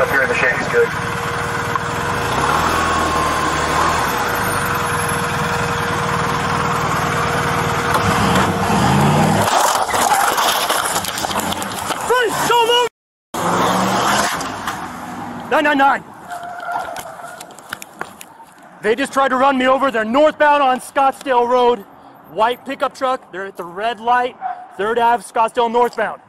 up here in the shank's good. Nine nine nine. They just tried to run me over. They're northbound on Scottsdale Road. White pickup truck. They're at the red light. 3rd Ave, Scottsdale northbound.